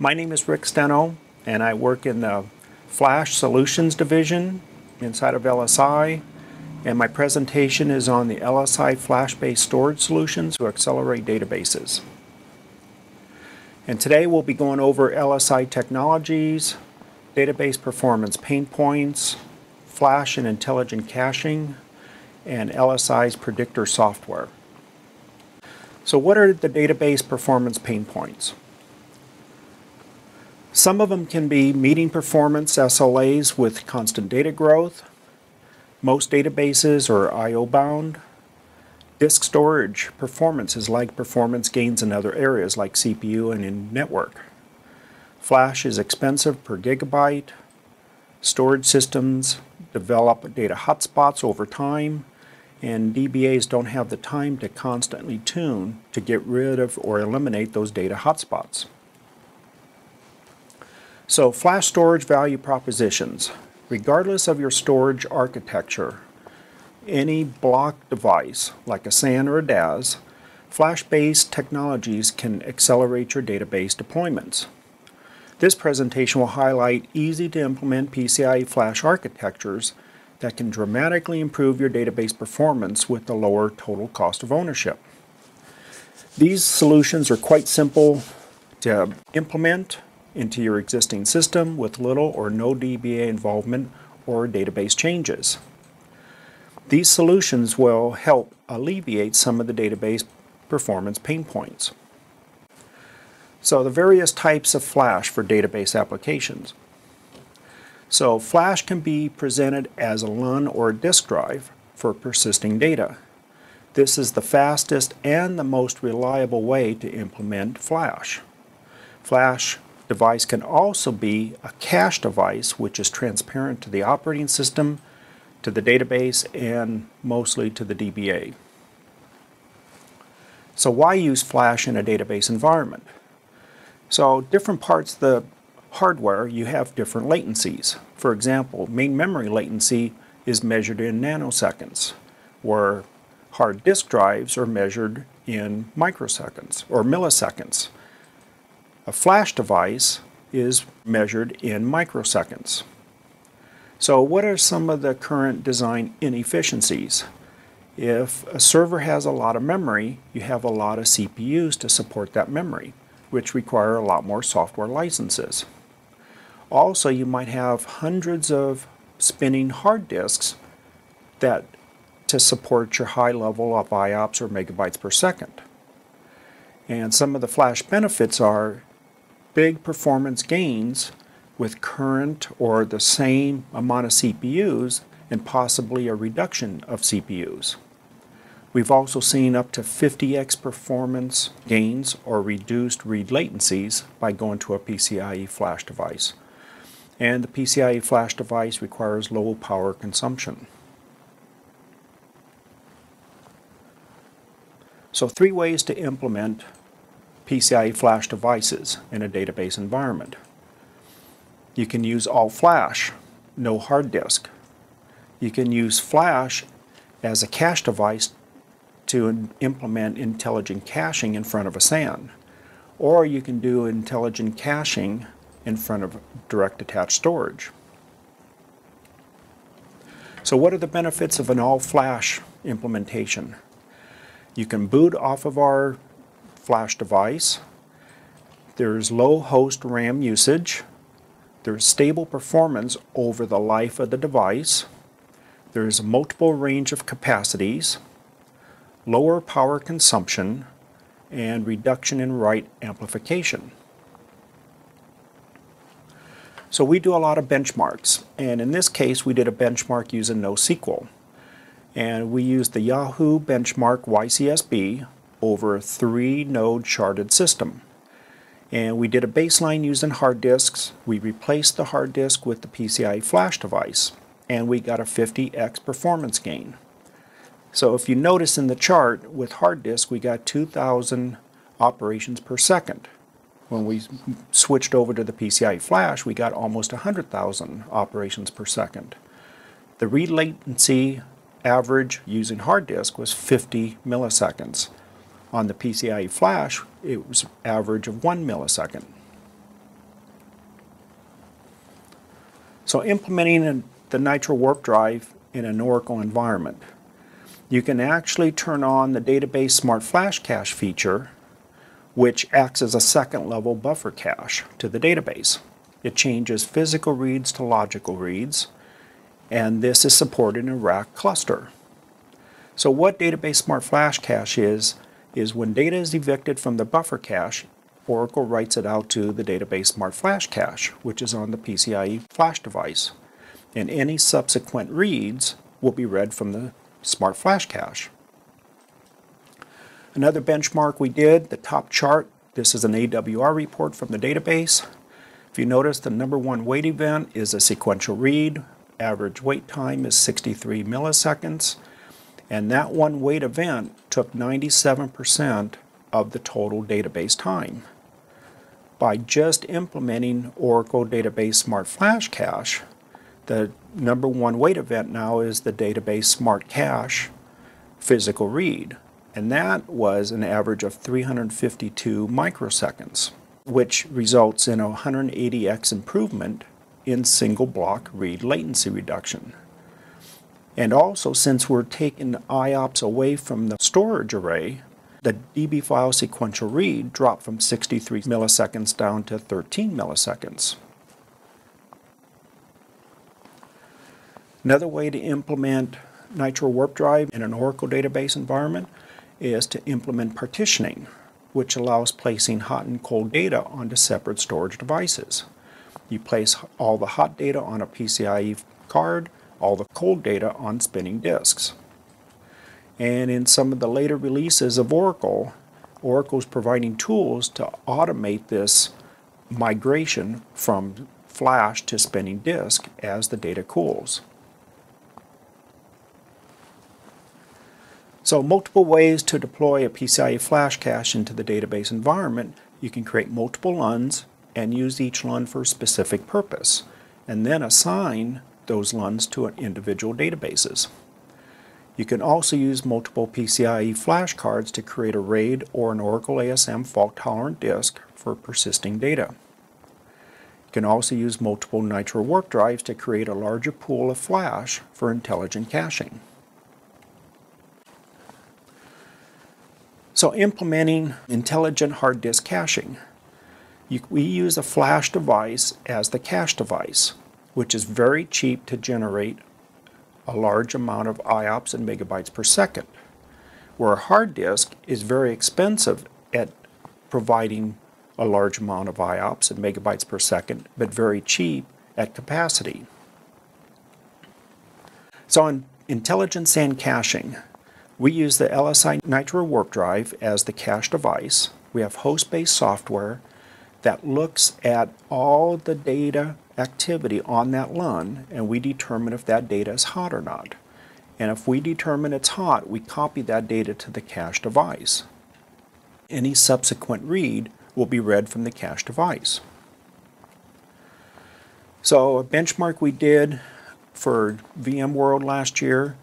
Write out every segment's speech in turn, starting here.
My name is Rick Steno, and I work in the Flash Solutions Division inside of LSI. And my presentation is on the LSI Flash-based storage solutions to accelerate databases. And today we'll be going over LSI technologies, database performance pain points, Flash and intelligent caching, and LSI's predictor software. So what are the database performance pain points? Some of them can be meeting performance SLAs with constant data growth. Most databases are I.O. bound. Disk storage performance is like performance gains in other areas like CPU and in network. Flash is expensive per gigabyte. Storage systems develop data hotspots over time and DBAs don't have the time to constantly tune to get rid of or eliminate those data hotspots. So flash storage value propositions. Regardless of your storage architecture, any block device like a SAN or a DAS, flash-based technologies can accelerate your database deployments. This presentation will highlight easy to implement PCIe flash architectures that can dramatically improve your database performance with a lower total cost of ownership. These solutions are quite simple to implement into your existing system with little or no DBA involvement or database changes. These solutions will help alleviate some of the database performance pain points. So the various types of Flash for database applications. So Flash can be presented as a LUN or a disk drive for persisting data. This is the fastest and the most reliable way to implement Flash. Flash device can also be a cache device which is transparent to the operating system, to the database, and mostly to the DBA. So why use flash in a database environment? So different parts of the hardware, you have different latencies. For example, main memory latency is measured in nanoseconds, where hard disk drives are measured in microseconds or milliseconds. A flash device is measured in microseconds. So what are some of the current design inefficiencies? If a server has a lot of memory, you have a lot of CPUs to support that memory, which require a lot more software licenses. Also, you might have hundreds of spinning hard disks that to support your high level of IOPS or megabytes per second. And some of the flash benefits are big performance gains with current or the same amount of CPUs and possibly a reduction of CPUs. We've also seen up to 50x performance gains or reduced read latencies by going to a PCIe flash device. And the PCIe flash device requires low power consumption. So three ways to implement PCIe flash devices in a database environment. You can use all flash, no hard disk. You can use flash as a cache device to implement intelligent caching in front of a SAN. Or you can do intelligent caching in front of direct attached storage. So what are the benefits of an all-flash implementation? You can boot off of our flash device. There's low host RAM usage. There's stable performance over the life of the device. There's a multiple range of capacities, lower power consumption, and reduction in write amplification. So we do a lot of benchmarks, and in this case we did a benchmark using NoSQL. And we used the Yahoo benchmark YCSB, over a three node sharded system. And we did a baseline using hard disks. We replaced the hard disk with the PCI flash device and we got a 50x performance gain. So if you notice in the chart with hard disk we got 2000 operations per second. When we switched over to the PCI flash we got almost 100,000 operations per second. The read latency average using hard disk was 50 milliseconds. On the PCIe flash, it was average of one millisecond. So implementing the Nytro WarpDrive in an Oracle environment, you can actually turn on the Database Smart Flash Cache feature, which acts as a second level buffer cache to the database. It changes physical reads to logical reads, and this is supported in a RAC cluster. So what Database Smart Flash Cache is, is when data is evicted from the buffer cache, Oracle writes it out to the Database Smart Flash Cache, which is on the PCIe flash device. And any subsequent reads will be read from the Smart Flash Cache. Another benchmark we did, the top chart, this is an AWR report from the database. If you notice, the number one wait event is a sequential read. Average wait time is 63 milliseconds. And that one wait event took 97% of the total database time. By just implementing Oracle Database Smart Flash Cache, the number one wait event now is the Database Smart Cache physical read. And that was an average of 352 microseconds, which results in a 180x improvement in single block read latency reduction. And also, since we're taking IOPS away from the storage array, the DB file sequential read dropped from 63 milliseconds down to 13 milliseconds. Another way to implement Nytro WarpDrive in an Oracle database environment is to implement partitioning, which allows placing hot and cold data onto separate storage devices. You place all the hot data on a PCIe card all the cold data on spinning disks. And in some of the later releases of Oracle, Oracle is providing tools to automate this migration from flash to spinning disk as the data cools. So multiple ways to deploy a PCIe flash cache into the database environment. You can create multiple LUNs and use each LUN for a specific purpose, and then assign those LUNs to individual databases. You can also use multiple PCIe flash cards to create a RAID or an Oracle ASM fault-tolerant disk for persisting data. You can also use multiple Nytro WarpDrives to create a larger pool of flash for intelligent caching. So implementing intelligent hard disk caching. You, we use a flash device as the cache device which is very cheap to generate a large amount of IOPS and megabytes per second, where a hard disk is very expensive at providing a large amount of IOPS and megabytes per second, but very cheap at capacity. So in Intelligent SAN caching, we use the LSI Nytro WarpDrive as the cache device. We have host-based software that looks at all the data activity on that LUN and we determine if that data is hot or not. And if we determine it's hot, we copy that data to the cache device. Any subsequent read will be read from the cache device. So a benchmark we did for VMworld last year,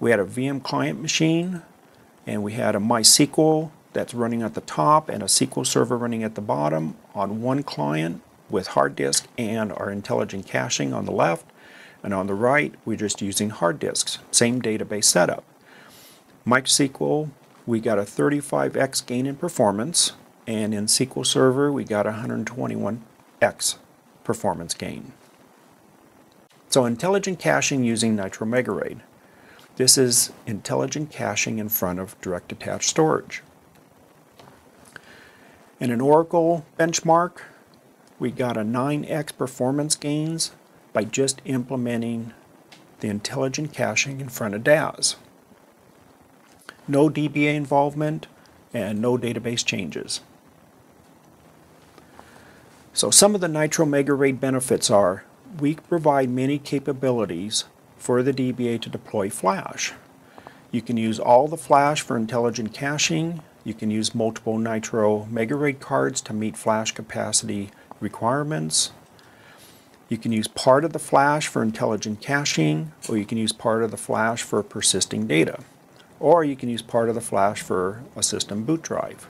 we had a VM client machine and we had a MySQL that's running at the top and a SQL server running at the bottom on one client with hard disk and our intelligent caching on the left. And on the right, we're just using hard disks, same database setup. MySQL, we got a 35x gain in performance, and in SQL Server, we got 121x performance gain. So intelligent caching using Nytro MegaRAID. This is intelligent caching in front of direct attached storage. In an Oracle benchmark, we got a 9x performance gains by just implementing the intelligent caching in front of DAS. No DBA involvement and no database changes. So some of the Nytro MegaRAID benefits are we provide many capabilities for the DBA to deploy flash. You can use all the flash for intelligent caching. You can use multiple Nytro MegaRAID cards to meet flash capacity requirements. You can use part of the flash for intelligent caching, or you can use part of the flash for persisting data, or you can use part of the flash for a system boot drive.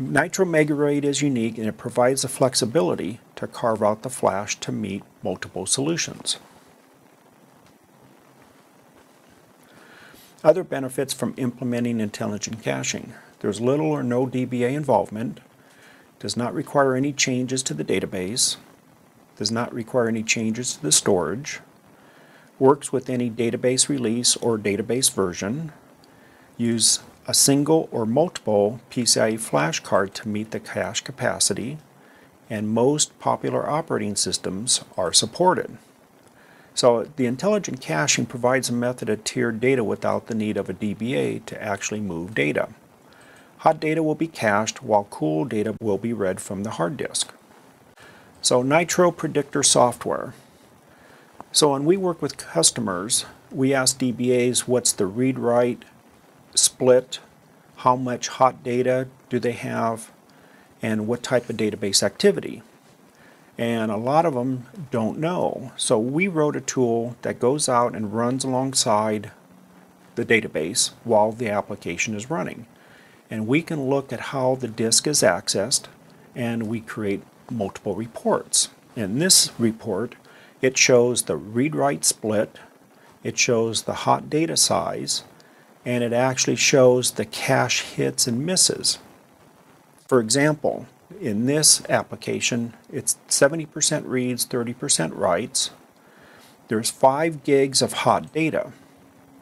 Nytro MegaRAID is unique and it provides the flexibility to carve out the flash to meet multiple solutions. Other benefits from implementing intelligent caching. There's little or no DBA involvement, does not require any changes to the database, does not require any changes to the storage, works with any database release or database version, use a single or multiple PCIe flash card to meet the cache capacity, and most popular operating systems are supported. So the intelligent caching provides a method of tiered data without the need of a DBA to actually move data. Hot data will be cached while cool data will be read from the hard disk. So Nytro Predictor software. So when we work with customers, we ask DBAs what's the read-write split, how much hot data do they have, and what type of database activity and a lot of them don't know. So we wrote a tool that goes out and runs alongside the database while the application is running. And we can look at how the disk is accessed and we create multiple reports. In this report, it shows the read-write split, it shows the hot data size, and it actually shows the cache hits and misses. For example, in this application, it's 70% reads, 30% writes. There's 5 gigs of hot data.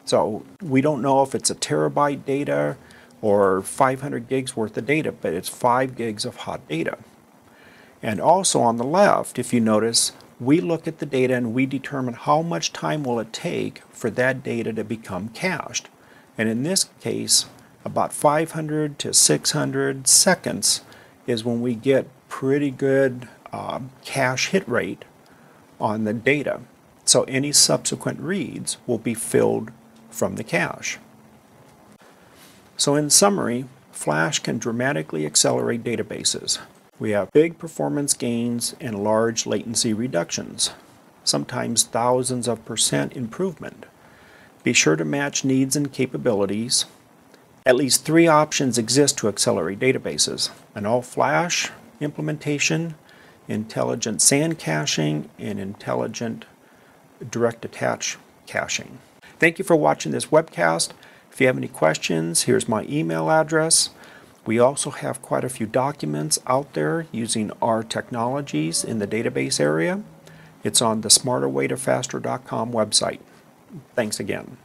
So we don't know if it's a terabyte data or 500 gigs worth of data, but it's 5 gigs of hot data. And also on the left, if you notice, we look at the data and we determine how much time will it take for that data to become cached. And in this case, about 500 to 600 seconds is when we get pretty good uh, cache hit rate on the data. So any subsequent reads will be filled from the cache. So in summary, Flash can dramatically accelerate databases. We have big performance gains and large latency reductions, sometimes thousands of percent improvement. Be sure to match needs and capabilities at least three options exist to accelerate databases. An all-flash implementation, intelligent SAN caching, and intelligent direct attach caching. Thank you for watching this webcast. If you have any questions, here's my email address. We also have quite a few documents out there using our technologies in the database area. It's on the smarterwaytofaster.com website. Thanks again.